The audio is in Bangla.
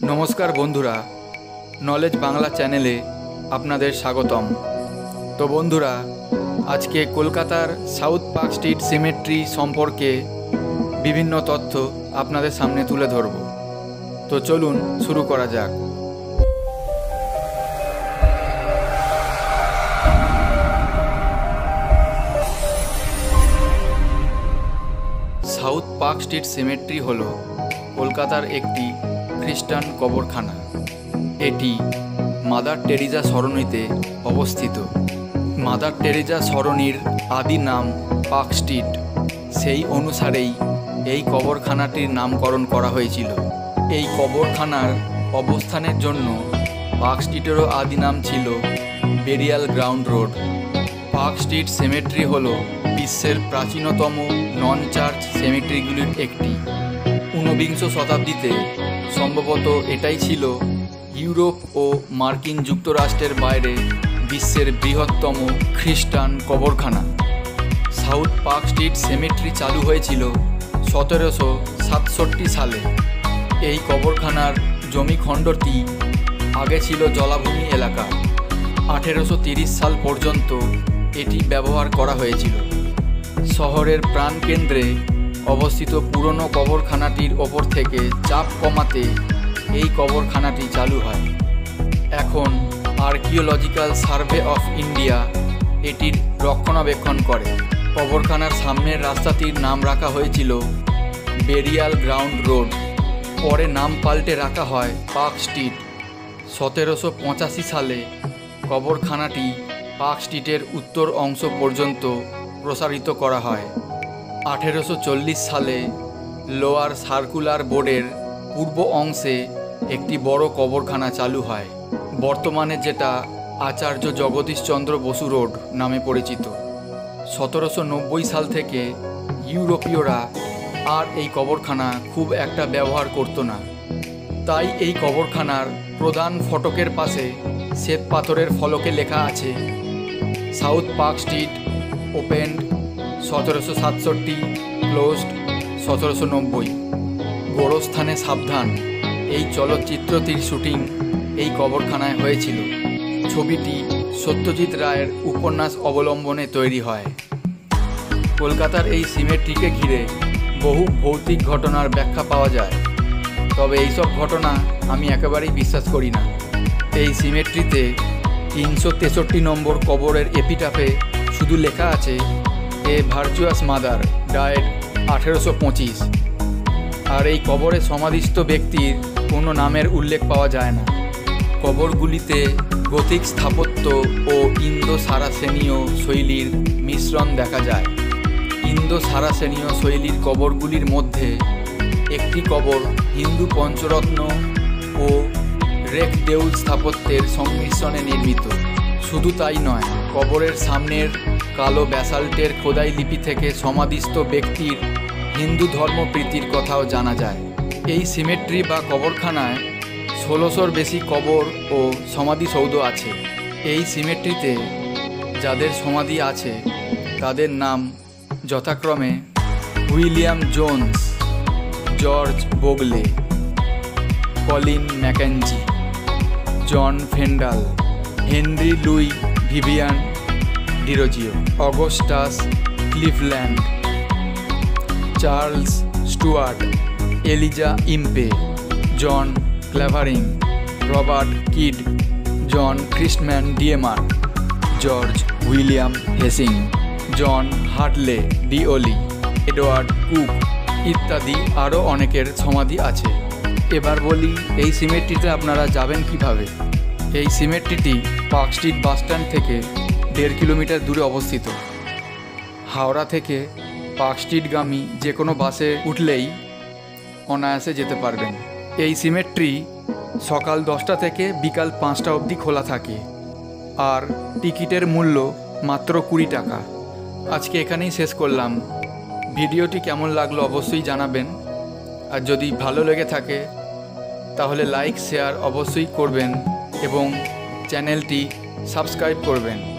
নমস্কার বন্ধুরা নলেজ বাংলা চ্যানেলে আপনাদের স্বাগতম। তো বন্ধুরা, আজকে কলকাতার সাউথ পার্ক স্ট্রিট সিমেট্রি সম্পর্কে বিভিন্ন তথ্য আপনাদের সামনে তুলে ধরব। তো চলুন শুরু করা যাক। সাউথ পার্ক স্ট্রিট সিমেট্রি হল কলকাতার একটি খ্রিস্টান কবরখানা। এটি মাদার টেরিজা সরণিতে অবস্থিত। মাদার টেরিজা সরণির আদি নাম পার্ক স্ট্রিট। সেই অনুসারেই এই কবরখানাটির নামকরণ করা হয়েছিল। এই কবরখানার অবস্থানের জন্য পার্ক স্ট্রিটেরও আদি নাম ছিল Burial Ground Road. Park Street Cemetery হল বিশ্বের প্রাচীনতম নন চার্চ সেমেট্রিগুলির একটি। ঊনবিংশ শতাব্দীতে সম্ভবত এটাই ছিল ইউরোপ ও মার্কিন যুক্তরাষ্ট্রের বাইরে বিশ্বের বৃহত্তম খ্রিস্টান কবরখানা। সাউথ পার্ক স্ট্রিট সেমেট্রি চালু হয়েছিল সতেরোশো সাতষট্টি সালে। এই কবরখানার জমিখণ্ডটি আগে ছিল জলাভূমি এলাকা। আঠেরোশো সাল পর্যন্ত এটি ব্যবহার করা হয়েছিল। শহরের প্রাণকেন্দ্রে অবস্থিত পুরনো কবরখানাটির ওপর থেকে চাপ কমাতে এই কবরখানাটি চালু হয়। এখন আর্কিওলজিক্যাল সার্ভে অফ ইন্ডিয়া এটির রক্ষণাবেক্ষণ করে। কবরখানার সামনের রাস্তাটির নাম রাখা হয়েছিল বেরিয়াল গ্রাউন্ড রোড। পরে নাম পাল্টে রাখা হয় পার্ক স্ট্রিট। সতেরোশো পঁচাশি সালে কবরখানাটি পার্ক স্ট্রিটের উত্তর অংশ পর্যন্ত প্রসারিত করা হয়। আঠেরোশো চল্লিশ সালে লোয়ার সার্কুলার বোর্ডের পূর্ব অংশে একটি বড় কবরখানা চালু হয়। বর্তমানে যেটা আচার্য জগদীশচন্দ্র বসু রোড নামে পরিচিত। সতেরোশো নব্বই সাল থেকে ইউরোপীয়রা আর এই কবরখানা খুব একটা ব্যবহার করতো না। তাই এই কবরখানার প্রধান ফটকের পাশে শ্বেত পাথরের ফলকে লেখা আছে, সাউথ পার্ক স্ট্রিট ওপেন সতেরোশো সাতষট্টি ক্লোজড সতেরোশো নব্বই। গোরস্থানে সাবধান, এই চলচ্চিত্রটির শুটিং এই কবরখানায় হয়েছিল। ছবিটি সত্যজিৎ রায়ের উপন্যাস অবলম্বনে তৈরি হয়। কলকাতার এই সিমেট্রিকে ঘিরে বহু ভৌতিক ঘটনার ব্যাখ্যা পাওয়া যায়। তবে এইসব ঘটনা আমি একেবারেই বিশ্বাস করি না। এই সিমেট্রিতে তিনশো তেষট্টি নম্বর কবরের এপিটাফে শুধু লেখা আছে এ ভার্চুয়াস মাদার, ডায়েট আঠেরোশো পঁচিশ। আর এই কবরে সমাধিস্থ ব্যক্তির কোনো নামের উল্লেখ পাওয়া যায় না। কবরগুলিতে গতিক স্থাপত্য ও ইন্দো সারাসেনীয় শৈলীর মিশ্রণ দেখা যায়। ইন্দো সারাসেনীয় শৈলীর কবরগুলির মধ্যে একটি কবর হিন্দু পঞ্চরত্ন ও রেক দেউল স্থাপত্যের সংমিশ্রণে নির্মিত। শুধু তাই নয়, কবরের সামনের কালো ব্যাসাল্টের খোদাই লিপি থেকে সমাধিস্থ ব্যক্তির হিন্দু ধর্মপ্রীতির কথাও জানা যায়। এই সিমেট্রি বা কবরখানায় ষোলোশোর বেশি কবর ও সমাধিসৌধ আছে। এই সিমেট্রিতে যাদের সমাধি আছে, তাদের নাম যথাক্রমে William Jones, George Bogle Colin Mackenzie John Fendall, Henry Louis Vivian Derozio. Augustus Cleveland Charles Stuart, Elijah Impey, John Clavering, Robert Kyd, John Christman ডিএমার George William Hessing, John Hartley, D'Oyly, Edward Cook ইত্যাদি আরও অনেকের সমাধি আছে। এবার বলি, এই সিমেট্রিতে আপনারা যাবেন কীভাবে? এই সিমেট্রিটি পার্ক স্ট্রিট বাসস্ট্যান্ড থেকে দেড় কিলোমিটার দূরে অবস্থিত। হাওড়া থেকে পার্ক স্ট্রিটগামী যে কোনো বাসে উঠলেই অনায়াসে যেতে পারবেন। এই সিমেট্রি সকাল দশটা থেকে বিকাল পাঁচটা অবধি খোলা থাকে। আর টিকিটের মূল্য মাত্র কুড়ি টাকা। আজকে এখানেই শেষ করলাম। ভিডিওটি কেমন লাগল অবশ্যই জানাবেন। আর যদি ভালো লেগে থাকে, তাহলে লাইক, শেয়ার অবশ্যই করবেন এবং চ্যানেলটি সাবস্ক্রাইব করবেন।